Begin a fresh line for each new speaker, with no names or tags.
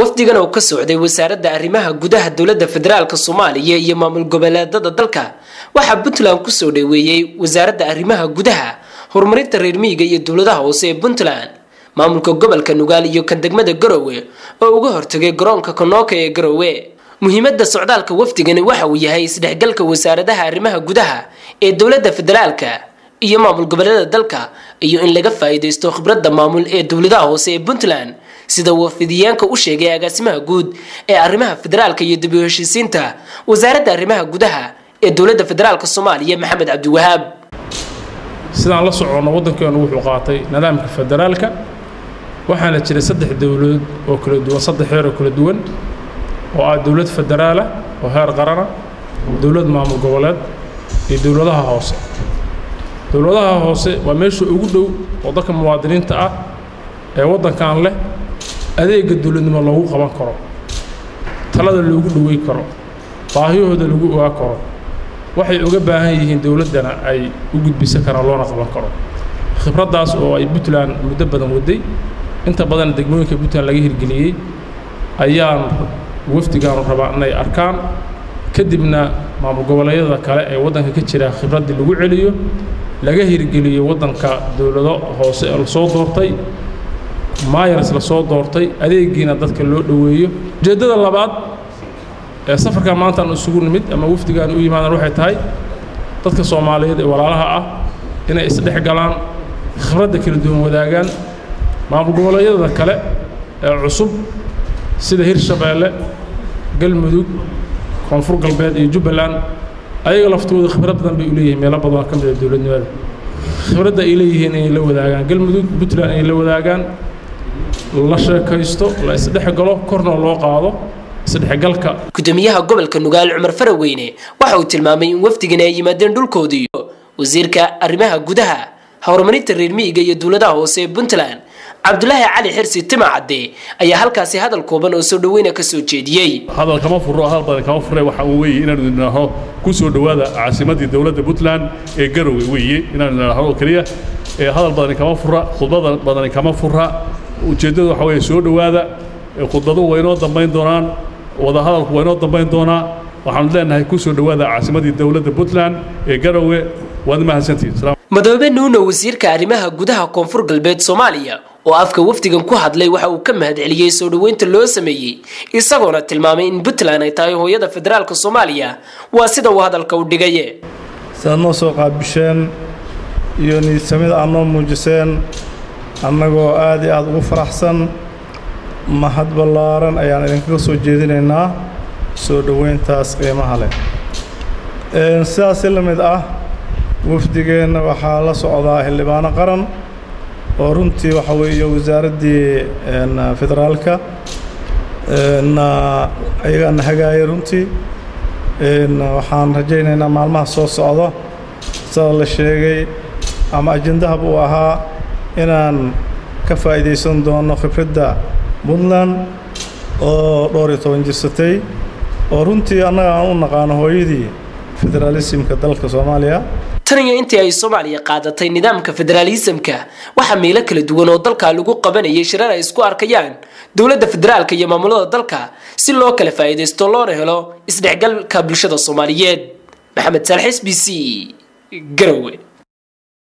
wafdigan oo ka socday wasaaradda arrimaha gudaha dowladda federaalk soomaaliya iyo maamul goboleedada dalka. Waxaa puntland ku soo dhaweeyey wasaaradda arrimaha gudaha horumarinta reer miyiga iyo dowladaha hoose ee puntland. Maamulka gobolka nugaal iyo kan degmada garowe oo uga hortagay garoonka konooka ee garowe. Muhiimada socdaalka wafdigani waxa uu yahay isdhexgalka wasaaradaha arrimaha gudaha ee dowladda federaalka iyo maamul goboleeda dalka iyo in laga faa'iidaysto khibradda maamul ee dowladaha hoose ee puntland sida wafidiyeenka u sheegay agaasimaha guud ee arrimaha federaalka iyo dib u heshiisiinta wasaaradda arrimaha gudaha ee dowladda federaalk soomaaliya maxamed cabdiwahaab.
Sidaan la soconno waddankeenu wuxuu qaatay nidaamka federaalka waxaana jira saddex dowladood oo kala duwan saddex heer oo kala duwan oo ah dowlad federaalah oo heer qarana dowlad maamul goboleed iyo dowladaha hoose. Dowladaha hoose waa meesha ugu dhow oo dadka muwaadiniinta ah ee waddankan leh adeegga dowladnimo loogu qaban karo talada loogu dhowey karo baahiyahooda lagu ogaa karo waxay uga baahan yihiin dowladdana ay u gudbisan karaan loona qaban karo. Khibraddaas oo ay puntland muddo badan waday inta badan degmooyinka puntland laga hirgeliyey ayaan wafdigaanu rabaa inay arkaan. Kadibna maamul goboleedyada kale ee waddanka ka jira khibraddii lagu celiyo laga hirgeliyo waddanka dowlado hoose ee la soo doortay maayars la soo doortay adeegiina dadka loo dhoweeyo. Ujeeddada labaad ee safarkan maantaan isugu nimid ama wafdigaan u yimaadaan waxay tahay dadka soomaaliyeed ee walaalaha ah inay isdhex khibradda kala duwan wadaagaan maamul kale ee cusub sida hirshabeelle galmudug koonfur galbeed iyo jubbaland ayaga laftooda khibrad badan bay u leeyihiin meelo badan oo ka mida dowladnimada. Khibradda ay leeyihiin inay la wadaagaan galmudug puntland inay la wadaagaan la sheekaysto la isdhex galo korna loo qaado isdhexgalka
gudoomiyaha gobolka nugaal cumar faraweyne waxa uu tilmaamay in wafdigani ay yimaadeen dhulkoodii wasiirka arrimaha gudaha horumarinta reer miyiga iyo dowladaha hoose ee puntland. Cabdulaahi cali xirsi timacadde ayaa halkaasi hadal kooban oo soo dhaweyna ka soo jeediyey.
Hadal kama furo hadal badan kama fure waxa uu weeye inaanu idhaaho ku soo dhowaada caasimaddii dowladda puntland ee garowe. Weeye inaanu idhaaho oo keliya. Hadal badani kama fura khudbada badani kama fura ujeeddadu waxa weeye soo dhowaada khudbaduhu waa inoo dambayn doonaan wadahadalku waa inoo dambayn doonaa. Waxaanu leenahay ku soo dhowaada caasimaddii dowladda puntland ee garowe waad mahadsantihiin
madoobe nuuno wasiirka arrimaha gudaha koonfur galbeed soomaaliya oo afka wafdigan ku hadlay waxa uu ka mahadceliyey soo dhoweynta loo sameeyey isagoona tilmaamay in puntland ay tahay hooyada federaalka soomaaliya. Waa sida uu hadalka u dhigaye
sidaad noo soo qaabisheen iyo niidsamida aad noo muujiseen annagoo aad iyo aad ugu faraxsan mahad ballaaran ayaan idinkaga soo jeedinaynaa soo dhoweyntaas qiimaha leh. Sidaasi la mid ah wafdigeenna waxaa la socdaa xildhibaano qaran oo runtii waxa weeye wasaaraddii federaalka ayagaana hagaaya runtii. Waxaan rajaynaynaa maalmaha soo socda sida la sheegay ama ajendahab uu ahaa inaan ka faa'iidaysan doono khibradda puntland oo dhowr iyo toban jirsatay oo runtii annaga aan u naqaano hooyadii federaalisimka dalka soomaaliya.
Tan iyo intii ay soomaaliya qaadatay nidaamka federaalisamka waxaa meelo kala duwan oo dalka lagu qabanayay shirar ay isku arkayaan. Dowladda federaalka iyo maamulada dalka si loo kala faa'iidaysto loona helo isdhexgalka bulshada soomaaliyeed. Maxamed saalax s b c garowe